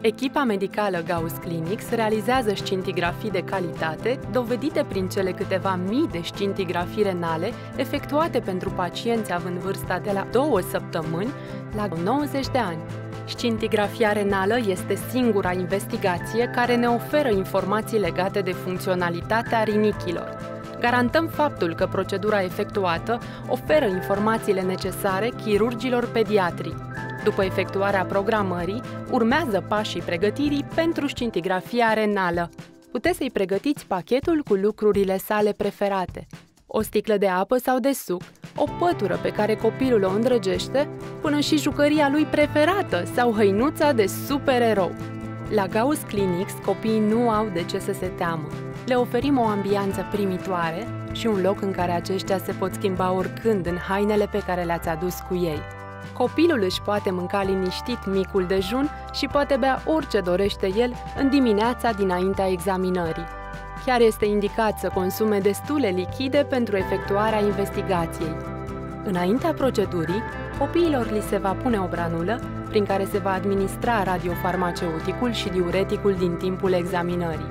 Echipa medicală Gauss Clinics realizează scintigrafii de calitate, dovedite prin cele câteva mii de scintigrafii renale efectuate pentru pacienți având vârsta de la 2 săptămâni la 90 de ani. Scintigrafia renală este singura investigație care ne oferă informații legate de funcționalitatea rinichilor. Garantăm faptul că procedura efectuată oferă informațiile necesare chirurgilor pediatri. După efectuarea programării, urmează pașii pregătirii pentru scintigrafia renală. Puteți să-i pregătiți pachetul cu lucrurile sale preferate. O sticlă de apă sau de suc, o pătură pe care copilul o îndrăgește, până și jucăria lui preferată sau hăinuța de supererou. La Gauss Clinics, copiii nu au de ce să se teamă. Le oferim o ambianță primitoare și un loc în care aceștia se pot schimba oricând în hainele pe care le-ați adus cu ei. Copilul își poate mânca liniștit micul dejun și poate bea orice dorește el în dimineața dinaintea examinării. Chiar este indicat să consume destule lichide pentru efectuarea investigației. Înaintea procedurii, copiilor li se va pune o branulă prin care se va administra radiofarmaceuticul și diureticul din timpul examinării.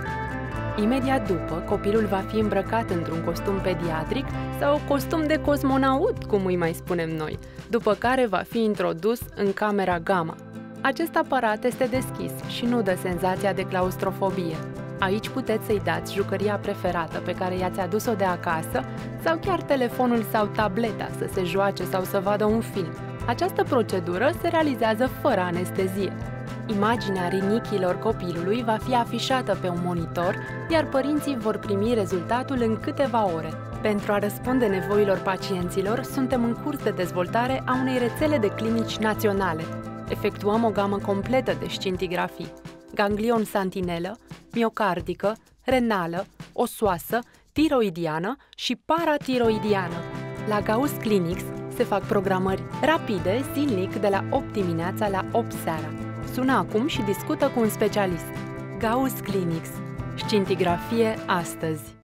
Imediat după, copilul va fi îmbrăcat într-un costum pediatric sau costum de cosmonaut, cum îi mai spunem noi, după care va fi introdus în camera gamma. Acest aparat este deschis și nu dă senzația de claustrofobie. Aici puteți să-i dați jucăria preferată pe care i-ați adus-o de acasă sau chiar telefonul sau tableta să se joace sau să vadă un film. Această procedură se realizează fără anestezie. Imaginea rinichilor copilului va fi afișată pe un monitor, iar părinții vor primi rezultatul în câteva ore. Pentru a răspunde nevoilor pacienților, suntem în curs de dezvoltare a unei rețele de clinici naționale. Efectuăm o gamă completă de scintigrafii, ganglion santinelă, miocardică, renală, osoasă, tiroidiană și paratiroidiană. La Gauss Clinics se fac programări rapide, zilnic, de la 8 dimineața la 8 seara. Sună acum și discută cu un specialist. Gauss Clinics. Scintigrafie astăzi.